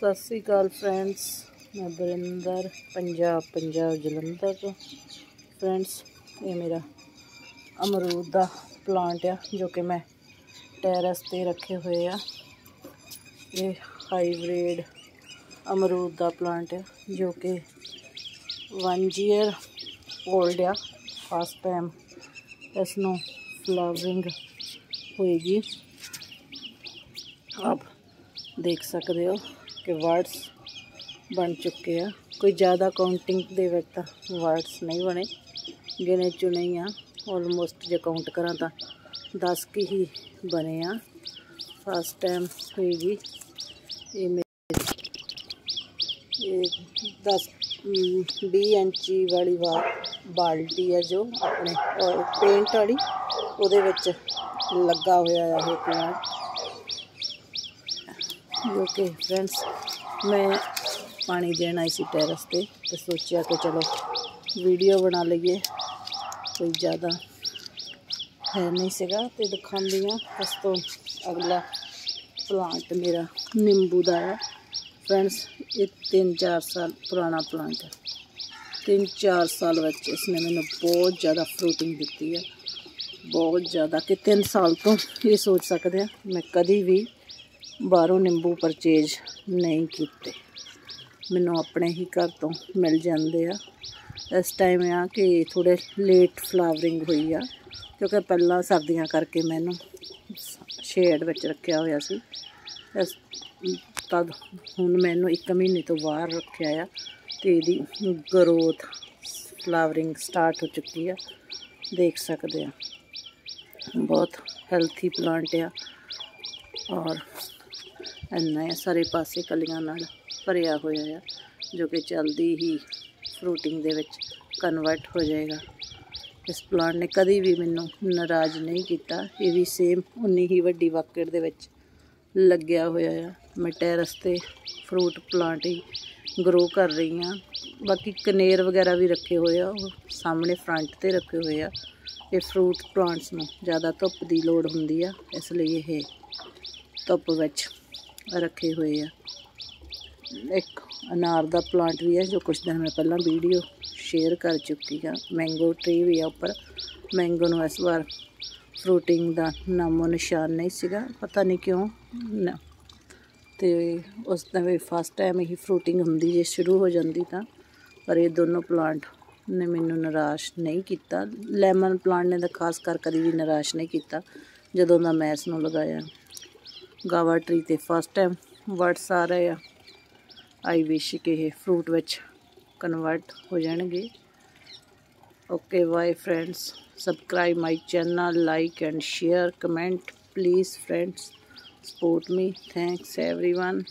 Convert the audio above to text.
ਸਤਿ ਸ੍ਰੀ ਅਕਾਲ friends, ਮੈਂ ਬਰਿੰਦਰ, ਪੰਜਾਬ ਪੰਜਾਬ ਜਲੰਧਰ ਤੋਂ। Friends, ਇਹ ਮੇਰਾ ਅਮਰੂਦ ਦਾ ਪਲਾਂਟ ਆ, ਜੋ ਕਿ ਮੈਂ ਟੈਰਸ ਤੇ ਰੱਖੇ ਹੋਏ ਆ। ਇਹ ਹਾਈਬ੍ਰਿਡ ਅਮਰੂਦ ਦਾ ਪਲਾਂਟ ਆ, ਜੋ ਕਿ 1 ਈਅਰ 올ਡ ਆ। ਫਸਟ ਟਾਈਮ ਇਸ ਨੂੰ ਫਲਾਵਰਿੰਗ ਹੋਏਗੀ। ਆਪ ਦੇਖ ਸਕਦੇ ਹੋ। ਕਿ ਵਰਡਸ ਬਣ ਚੁੱਕੇ ਆ। ਕੋਈ ਜ਼ਿਆਦਾ ਕਾਊਂਟਿੰਗ ਦੇ ਵਿੱਚ ਤਾਂ ਵਰਡਸ ਨਹੀਂ ਬਣੇ। ਗਿਣੇ ਚੁਣੇ ਆ। ਆਲਮੋਸਟ ਜੇ ਕਾਊਂਟ ਕਰਾਂ ਤਾਂ 10 ਕੀ ਹੀ ਬਣੇ ਆ। ਫਸਟ ਟਾਈਮ ਹੋਏਗੀ। ਇਹ ਮੇਰੇ ਇਹ 10 20 ਇੰਚੀ ਵਾਲੀ ਬਾਲਟੀ ਹੈ ਜੋ ਆਪਣੇ ਪੇਂਟ ਵਾਲੀ। ਉਹਦੇ ਵਿੱਚ ਲੱਗਾ ਹੋਇਆ ਹੈ ਇਹ ਪਲਾਂਟ ਜੋ ਕਿ ਫਰੈਂਡਸ ਮੈਂ ਪਾਣੀ ਦੇਣ ਆਈ ਸੀ ਟੈਰਸ ਤੇ ਤੇ ਸੋਚਿਆ ਕਿ ਚਲੋ ਵੀਡੀਓ ਬਣਾ ਲਈਏ। ਕੋਈ ਜ਼ਿਆਦਾ ਹੈ ਨਹੀਂ ਸੀਗਾ ਤੇ ਦਿਖਾਉਂਦੀ ਆ ਉਸ ਤੋਂ ਅਗਲਾ ਪਲਾਂਟ ਮੇਰਾ ਨਿੰਬੂ ਦਾ ਹੈ ਫਰੈਂਡਸ ਇਹ 3-4 ਸਾਲ ਪੁਰਾਣਾ ਪਲਾਂਟ ਹੈ 3-4 ਸਾਲ ਵਿੱਚ ਇਸਨੇ ਮੈਨੂੰ ਬਹੁਤ ਜ਼ਿਆਦਾ ਫਰੂਟਿੰਗ ਦਿੱਤੀ ਹੈ ਬਹੁਤ ਜ਼ਿਆਦਾ ਕਿ 3 ਸਾਲ ਤੋਂ ਇਹ ਸੋਚ ਸਕਦੇ ਆ। ਮੈਂ ਕਦੀ ਵੀ ਬਾਹਰੋਂ ਨਿੰਬੂ ਪਰਚੇਜ ਨਹੀਂ ਕੀਤੇ। ਮੈਨੂੰ ਆਪਣੇ ਹੀ ਘਰ ਤੋਂ ਮਿਲ ਜਾਂਦੇ ਆ। ਇਸ ਟਾਈਮ ਆ ਕਿ ਥੋੜੇ ਲੇਟ ਫਲਾਵਰਿੰਗ ਹੋਈ ਆ, ਕਿਉਂਕਿ ਪਹਿਲਾਂ ਸਰਦੀਆਂ ਕਰਕੇ ਮੈਨੂੰ ਸ਼ੇਡ ਵਿੱਚ ਰੱਖਿਆ ਹੋਇਆ ਸੀ। ਇਸ ਤਦ ਹੁਣ ਮੈਨੂੰ 1 ਮਹੀਨੇ ਤੋਂ ਬਾਹਰ ਰੱਖਿਆ ਆ ਤੇ ਇਹਦੀ ਗਰੋਥ ਫਲਾਵਰਿੰਗ ਸਟਾਰਟ ਹੋ ਚੁੱਕੀ ਆ। ਦੇਖ ਸਕਦੇ ਆ। ਬਹੁਤ ਹੈਲਥੀ ਪਲਾਂਟ ਆ। ਔਰ ਇੰਨਾ ਸਾਰੇ ਪਾਸੇ ਕਲੀਆਂ ਨਾਲ ਭਰਿਆ ਹੋਇਆ ਆ, ਜੋ ਕਿ ਜਲਦੀ ਹੀ ਫਰੂਟਿੰਗ ਦੇ ਵਿੱਚ ਕਨਵਰਟ ਹੋ ਜਾਏਗਾ। ਇਸ ਪਲਾਂਟ ਨੇ ਕਦੀ ਵੀ ਮੈਨੂੰ ਨਾਰਾਜ਼ ਨਹੀਂ ਕੀਤਾ। ਇਹ ਵੀ ਸੇਮ ਉਨੀ ਹੀ ਵੱਡੀ ਬਾਕਟ ਦੇ ਵਿੱਚ ਲੱਗਿਆ ਹੋਇਆ ਆ। ਮੈਂ ਟੈਰਸ ਤੇ ਫਰੂਟ ਪਲਾਂਟ ਹੀ ਗਰੋ ਕਰ ਰਹੀ ਆ ਬਾਕੀ ਕਨੇਰ ਵਗੈਰਾ ਵੀ ਰੱਖੇ ਹੋਏ ਆ, ਉਹ ਸਾਹਮਣੇ ਫਰੰਟ ਤੇ ਰੱਖੇ ਹੋਏ ਆ। ਇਹ ਫਰੂਟ ਪਲਾਂਟਸ ਨੂੰ ਜ਼ਿਆਦਾ ਧੁੱਪ ਦੀ ਲੋੜ ਹੁੰਦੀ ਆ, ਇਸ ਲਈ ਇਹ ਧੁੱਪ ਵਿੱਚ ਰੱਖੇ ਹੋਏ ਆ। ਇੱਕ ਅਨਾਰ ਦਾ ਪਲਾਂਟ ਵੀ ਹੈ ਜੋ ਕੁਝ ਦਿਨ ਮੈਂ ਪਹਿਲਾਂ ਵੀਡੀਓ ਸ਼ੇਅਰ ਕਰ ਚੁੱਕੀ ਹਾਂ। ਮੈਂਗੋ ਟਰੀ ਵੀ ਆ ਉੱਪਰ। ਮੈਂਗੋ ਨੂੰ ਇਸ ਵਾਰ ਫਰੂਟਿੰਗ ਦਾ ਨਾਮੋ ਨਿਸ਼ਾਨ ਨਹੀਂ ਸੀਗਾ। ਪਤਾ ਨਹੀਂ ਕਿਉਂ ਨਾ। ਤੇ ਉਸ ਦਾ ਵੀ ਫਸਟ ਟਾਈਮ ਹੀ ਫਰੂਟਿੰਗ ਹੁੰਦੀ ਜੇ ਸ਼ੁਰੂ ਹੋ ਜਾਂਦੀ ਤਾਂ। ਪਰ ਇਹ ਦੋਨੋਂ ਪਲਾਂਟ ਨੇ ਮੈਨੂੰ ਨਿਰਾਸ਼ ਨਹੀਂ ਕੀਤਾ। ਲੈਮਨ ਪਲਾਂਟ ਨੇ ਤਾਂ ਖਾਸ ਕਰ ਕਦੀ ਵੀ ਨਿਰਾਸ਼ ਨਹੀਂ ਕੀਤਾ। ਜਦੋਂ ਦਾ ਮੈਂ ਇਸ ਨੂੰ ਲਗਾਇਆ। ਗਾਵਾ ਟਰੀ ਤੇ ਫਸਟ ਟਾਈਮ ਵਰਡਸ ਆ ਰਹੇ ਆ। ਆਈ ਵਿਸ਼ ਕਿ ਇਹ ਫਰੂਟ ਵਿੱਚ ਕਨਵਰਟ ਹੋ ਜਾਣਗੇ। Okay bye friends subscribe my channel like and share comment please friends, support me. Thanks everyone.